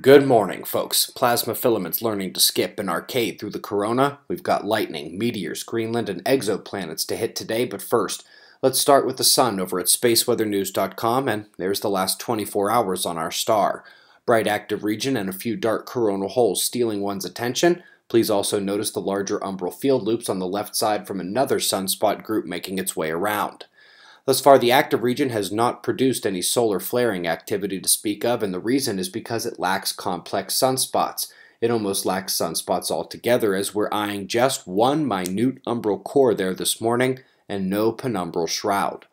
Good morning, folks. Plasma filaments learning to skip and arcade through the corona. We've got lightning, meteors, Greenland, and exoplanets to hit today, but first, let's start with the sun over at spaceweathernews.com, and there's the last 24 hours on our star. Bright active region and a few dark coronal holes stealing one's attention. Please also notice the larger umbral field loops on the left side from another sunspot group making its way around. Thus far, the active region has not produced any solar flaring activity to speak of, and the reason is because it lacks complex sunspots. It almost lacks sunspots altogether, as we're eyeing just one minute umbral core there this morning and no penumbral shroud.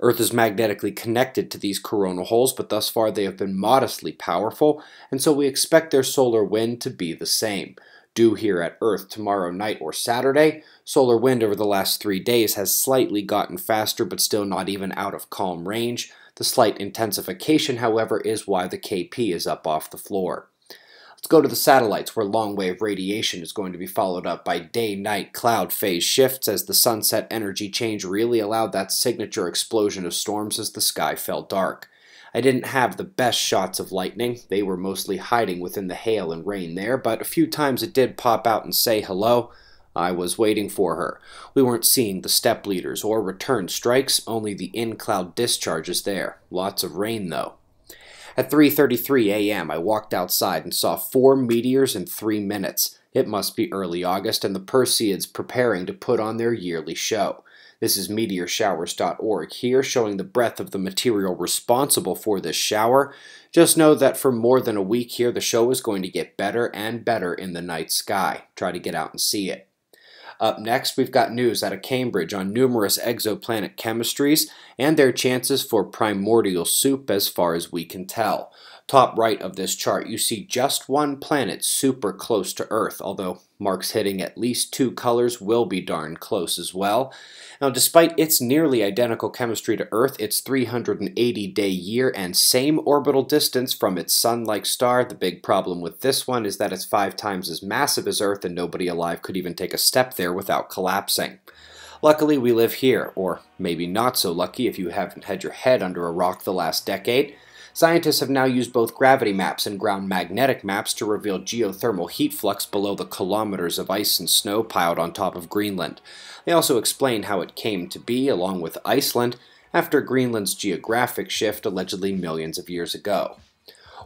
Earth is magnetically connected to these coronal holes, but thus far they have been modestly powerful, and so we expect their solar wind to be the same due here at Earth tomorrow night or Saturday. Solar wind over the last three days has slightly gotten faster, but still not even out of calm range. The slight intensification, however, is why the KP is up off the floor. Let's go to the satellites, where long wave radiation is going to be followed up by day night cloud phase shifts as the sunset energy change really allowed that signature explosion of storms as the sky fell dark. I didn't have the best shots of lightning. They were mostly hiding within the hail and rain there, but a few times it did pop out and say hello. I was waiting for her. We weren't seeing the step leaders or return strikes, only the in-cloud discharges there. Lots of rain, though. At 3.33 a.m., I walked outside and saw four meteors in three minutes. It must be early August, and the Perseids preparing to put on their yearly show. This is meteorshowers.org here showing the breadth of the material responsible for this shower. Just know that for more than a week here, the show is going to get better and better in the night sky. Try to get out and see it. Up next, we've got news out of Cambridge on numerous exoplanet chemistries and their chances for primordial soup as far as we can tell. Top right of this chart, you see just one planet super close to Earth, although marks hitting at least two colors will be darn close as well. Now, despite its nearly identical chemistry to Earth, its 380-day year and same orbital distance from its sun-like star, the big problem with this one is that it's five times as massive as Earth and nobody alive could even take a step there without collapsing. Luckily, we live here, or maybe not so lucky if you haven't had your head under a rock the last decade. Scientists have now used both gravity maps and ground magnetic maps to reveal geothermal heat flux below the kilometers of ice and snow piled on top of Greenland. They also explain how it came to be, along with Iceland, after Greenland's geographic shift allegedly millions of years ago.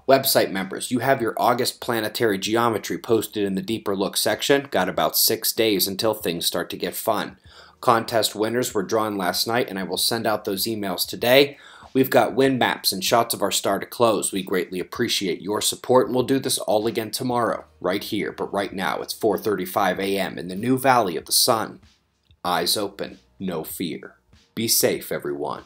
Website members, you have your August planetary geometry posted in the Deeper Look section. Got about six days until things start to get fun. Contest winners were drawn last night, and I will send out those emails today. We've got wind maps and shots of our star to close. We greatly appreciate your support, and we'll do this all again tomorrow, right here. But right now, it's 4.35 a.m. in the new Valley of the Sun. Eyes open, no fear. Be safe, everyone.